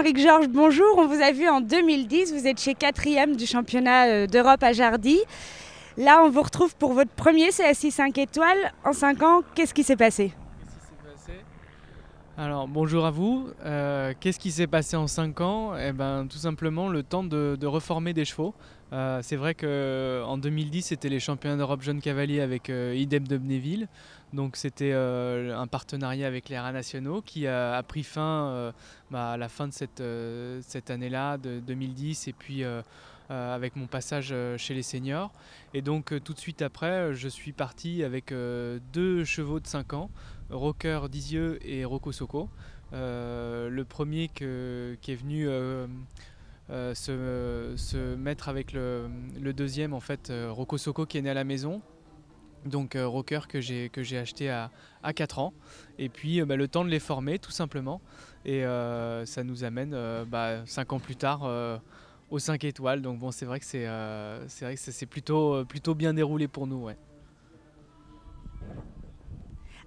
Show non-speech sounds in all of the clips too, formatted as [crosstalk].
Émeric Georges, bonjour. On vous a vu en 2010, vous êtes chez quatrième du championnat euh, d'Europe à Jardy. Là, on vous retrouve pour votre premier CSI 5 étoiles. En 5 ans, qu'est-ce qui s'est passé? Alors bonjour à vous. Euh, qu'est-ce qui s'est passé en 5 ans? Eh ben tout simplement le temps de, reformer des chevaux. Euh, c'est vrai qu'en 2010 c'était les championnats d'Europe jeunes cavaliers avec IDEM de Bnéville. Donc c'était un partenariat avec les RA nationaux qui a, pris fin bah, à la fin de cette, cette année-là de 2010 et puis avec mon passage chez les seniors. Et donc tout de suite après je suis parti avec deux chevaux de 5 ans. Rocker Dizieux et Rocco Soko. Euh, le premier qui est venu euh, euh, se, mettre avec le, deuxième, en fait, Rocco Soko qui est né à la maison. Donc Rocker que j'ai que j'ai acheté à, à 4 ans. Et puis bah, le temps de les former tout simplement. Et ça nous amène bah, 5 ans plus tard aux 5 étoiles. Donc bon c'est vrai que c'est vrai que c'est plutôt, plutôt bien déroulé pour nous. Ouais.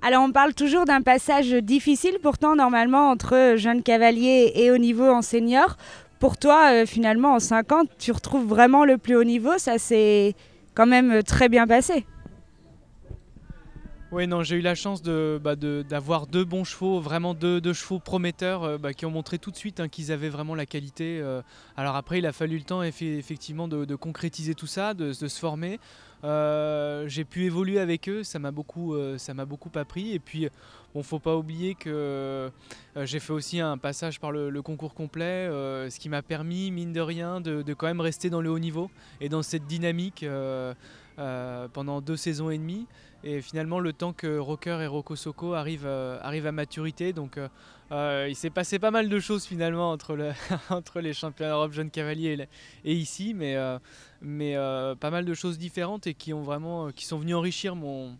Alors on parle toujours d'un passage difficile pourtant normalement entre jeune cavalier et haut niveau en senior. Pour toi euh, finalement en 5 ans tu retrouves vraiment le plus haut niveau, ça s'est quand même très bien passé. Oui, non, j'ai eu la chance bah, d'avoir deux bons chevaux, vraiment deux, chevaux prometteurs euh, bah, qui ont montré tout de suite hein, qu'ils avaient vraiment la qualité. Euh. alors après, il a fallu le temps effectivement de, concrétiser tout ça, de, se former. Euh, j'ai pu évoluer avec eux, ça m'a beaucoup, beaucoup appris. Et puis, bon, faut pas oublier que j'ai fait aussi un passage par le, concours complet, ce qui m'a permis, mine de rien, de, de, quand même rester dans le haut niveau et dans cette dynamique. Pendant deux saisons et demie. Et finalement, le temps que Rocker et Rocco Soko arrivent, euh, à maturité, donc euh, il s'est passé pas mal de choses finalement entre, [laughs] entre les championnats d'Europe jeunes cavaliers et, ici, mais, mais pas mal de choses différentes et qui ont vraiment, qui sont venues enrichir mon,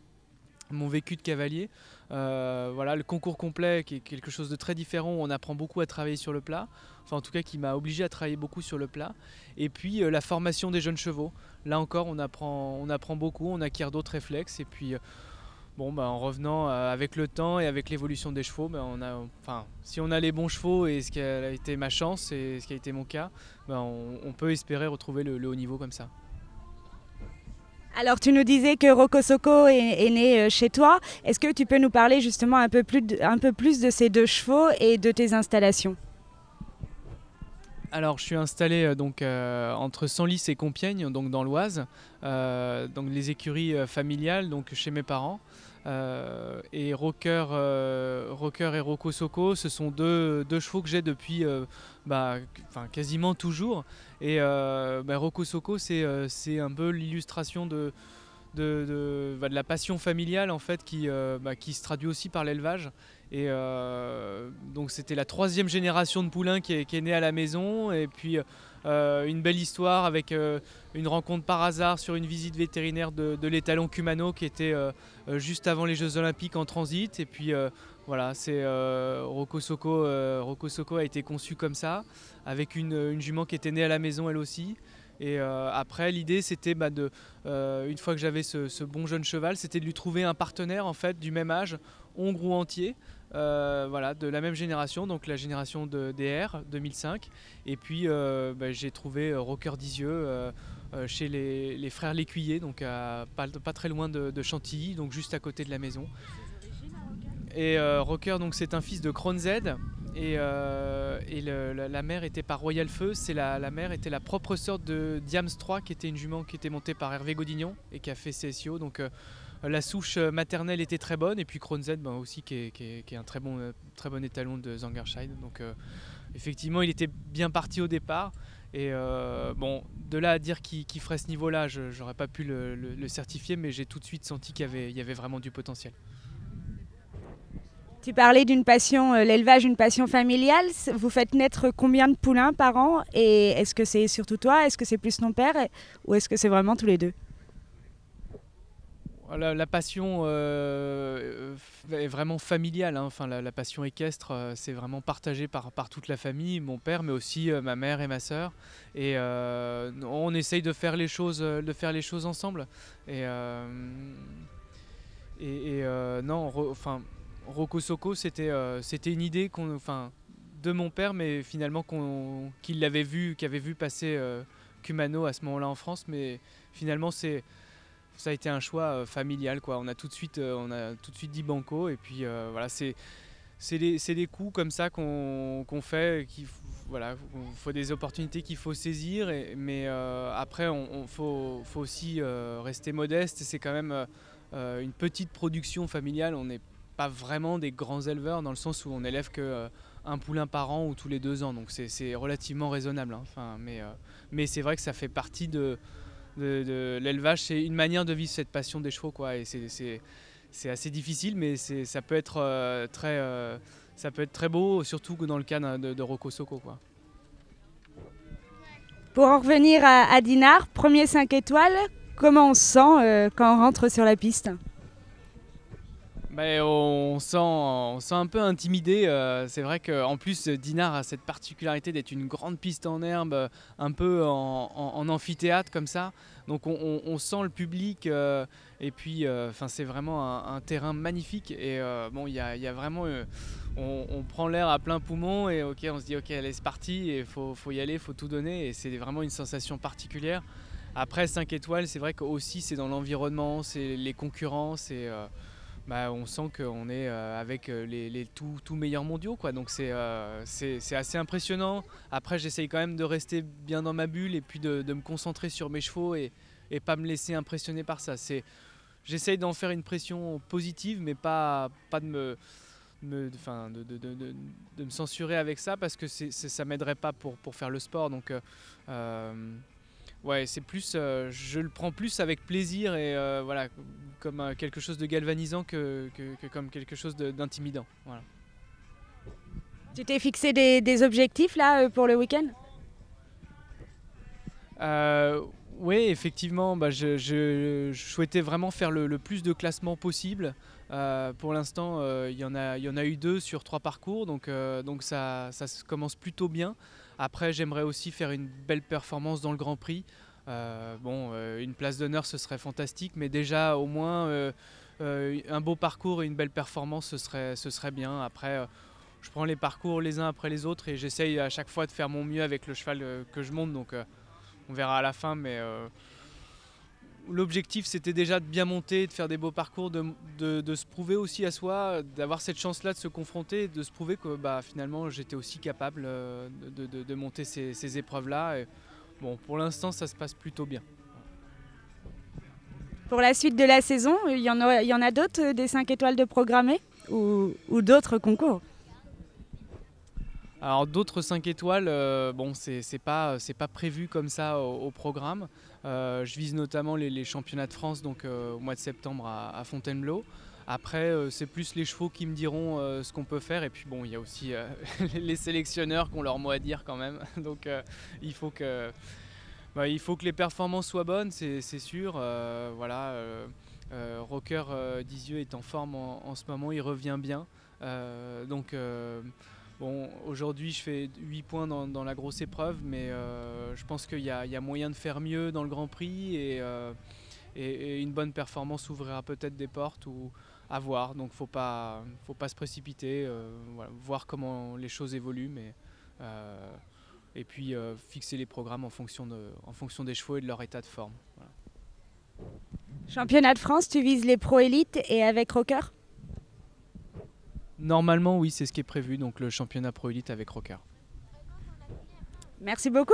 mon vécu de cavalier. voilà, le concours complet qui est quelque chose de très différent on apprend beaucoup à travailler sur le plat, enfin en tout cas qui m'a obligé à travailler beaucoup sur le plat. Et puis la formation des jeunes chevaux. Là encore, on apprend, on apprend beaucoup, on acquiert d'autres réflexes. Et puis, euh, bon, bah, en revenant euh, avec le temps et avec l'évolution des chevaux, bah, enfin, si on a les bons chevaux et ce qui a été ma chance et ce qui a été mon cas, bah, on, peut espérer retrouver le, haut niveau comme ça. Alors tu nous disais que Rocco est, né euh, chez toi. Est-ce que tu peux nous parler justement un peu, plus un peu plus de ces deux chevaux et de tes installations? Alors, je suis installé euh, donc euh, entre Senlis et Compiègne, donc dans l'Oise, euh, les écuries familiales, donc chez mes parents. et Rocker, et Rocco Soko, ce sont deux, chevaux que j'ai depuis bah, quasiment toujours. Et bah, Rocco Soko, c'est un peu l'illustration de, de, bah, de, la passion familiale en fait qui, bah, qui se traduit aussi par l'élevage. Et euh, donc c'était la troisième génération de poulains qui est, née à la maison. Et puis euh, une belle histoire avec euh, une rencontre par hasard sur une visite vétérinaire de, l'étalon Kumano qui était juste avant les Jeux Olympiques en transit. Et puis voilà, c'est Rocco Soko, a été conçu comme ça, avec une, jument qui était née à la maison elle aussi. Et après, l'idée, c'était bah, de, une fois que j'avais ce, bon jeune cheval, c'était de lui trouver un partenaire en fait du même âge, ongre ou entier, euh, voilà, de la même génération, donc la génération de DR 2005. Et puis euh, bah, j'ai trouvé euh, Rocker Dizieux chez les, frères Lécuyer, donc pas, pas, très loin de, Chantilly, donc juste à côté de la maison. Et Rocker, donc c'est un fils de Z Et, et la, mère était par Royal Feu, c'est la, la, mère était la propre sœur de Diams 3 qui était une jument qui était montée par Hervé Godignon et qui a fait CSIO. Donc la souche maternelle était très bonne et puis Kronzed ben, aussi qui est, un très bon, euh, très bon étalon de Zangerscheid. Donc euh, effectivement il était bien parti au départ. Et euh, bon, de là à dire qu'il ferait ce niveau-là, je n'aurais pas pu le, certifier, mais j'ai tout de suite senti qu'il y avait, vraiment du potentiel. Tu parlais d'une passion, l'élevage, une passion familiale. Vous faites naître combien de poulains par an Et est-ce que c'est surtout toi? Est-ce que c'est plus ton père Ou est-ce que c'est vraiment tous les deux? La, passion euh, est vraiment familiale. Hein. Enfin, la, passion équestre, euh, c'est vraiment partagé par, par toute la famille, mon père, mais aussi euh, ma mère et ma sœur. Et on essaye de faire les choses, de faire les choses ensemble. Et, et, non, enfin, Rocco Soko, c'était, c'était une idée qu'on, enfin, de mon père, mais finalement qu'il l'avait vu, qui avait vu passer Kumano à ce moment-là en France, mais finalement c'est ça a été un choix familial quoi. On a tout de suite dit banco et puis voilà c'est des, coups comme ça qu'on fait, qu'il voilà, faut des opportunités qu'il faut saisir, mais euh, après, on, faut, aussi euh, rester modeste. C'est quand même euh, une petite production familiale. Pas vraiment des grands éleveurs dans le sens où on élève que un poulain par an ou tous les deux ans, donc c'est relativement raisonnable. Hein. Enfin, mais c'est vrai que ça fait partie de, l'élevage. C'est une manière de vivre cette passion des chevaux, quoi. Et c'est assez difficile, mais ça peut être euh, très, euh, ça peut être très beau, surtout dans le cas de, de Rocco quoi. Pour en revenir à, Dinard, premier 5 étoiles, comment on se sent euh, quand on rentre sur la piste? On, sent, on sent un peu intimidé. c'est vrai qu'en plus, Dinard a cette particularité d'être une grande piste en herbe, un peu en amphithéâtre comme ça. Donc on, sent le public euh, et puis euh, c'est vraiment un, terrain magnifique et euh, bon il y a, vraiment on, prend l'air à plein poumon et ok on se dit ok allez c'est parti et faut, y aller, faut tout donner et c'est vraiment une sensation particulière. Après 5 étoiles c'est vrai qu'aussi c'est dans l'environnement, c'est les concurrents, c'est bah, on sent qu'on est avec les, tout, meilleurs mondiaux. Quoi. Donc c'est assez impressionnant. Après, j'essaye quand même de rester bien dans ma bulle et puis de, me concentrer sur mes chevaux et, et pas me laisser impressionner par ça. J'essaye d'en faire une pression positive, mais pas, pas de me. Me, de, de, de, de, me censurer avec ça parce que c'est ça m'aiderait pas pour, pour faire le sport. Donc, ouais, c'est plus, euh, je le prends plus avec plaisir et euh, voilà, comme euh, quelque chose de galvanisant que, que, comme quelque chose d'intimidant. Voilà. Tu t'es fixé des, des, objectifs là pour le week-end? Oui, effectivement, bah, je, je, souhaitais vraiment faire le, le plus de classements possible. pour l'instant, il y, en a, y en a eu deux sur trois parcours, donc, donc ça, ça commence plutôt bien. Après, j'aimerais aussi faire une belle performance dans le Grand Prix. Euh, bon, euh, une place d'honneur, ce serait fantastique, mais déjà, au moins, euh, un beau parcours et une belle performance, ce serait, bien. Après, je prends les parcours les uns après les autres et j'essaye à chaque fois de faire mon mieux avec le cheval que je monte. Donc, on verra à la fin, mais l'objectif c'était déjà de bien monter, de faire des beaux parcours, de, se prouver aussi à soi, d'avoir cette chance-là de se confronter, de se prouver que bah, finalement j'étais aussi capable de, monter ces épreuves-là. Bon, pour l'instant ça se passe plutôt bien. Pour la suite de la saison, il y en a, il y en a d'autres euh, des 5 étoiles de programmés ou, ou d'autres concours? Alors d'autres 5 étoiles, euh, bon c'est pas pas prévu comme ça au, programme. Euh, je vise notamment les, championnats de France donc euh, au mois de septembre à, Fontainebleau. Après c'est plus les chevaux qui me diront ce qu'on peut faire et puis bon il y a aussi [laughs] les sélectionneurs qui ont leur mot à dire quand même. [laughs] donc il faut que bah, il faut que les performances soient bonnes, c'est sûr. voilà. Rocker Dizieux est en forme en, ce moment, il revient bien. donc Bon, aujourd'hui, je fais 8 points dans, la grosse épreuve, mais euh, je pense qu'il y, a moyen de faire mieux dans le Grand Prix et, euh, une bonne performance ouvrira peut-être des portes ou à voir. Donc, faut pas, faut pas se précipiter, euh, voir comment les choses évoluent, mais et puis fixer les programmes en fonction, de, en fonction des chevaux et de leur état de forme. Championnat de France, tu vises les pro élites et avec Rocker? Normalement, oui, c'est ce qui est prévu, donc le championnat pro élite avec Rocker. Merci beaucoup.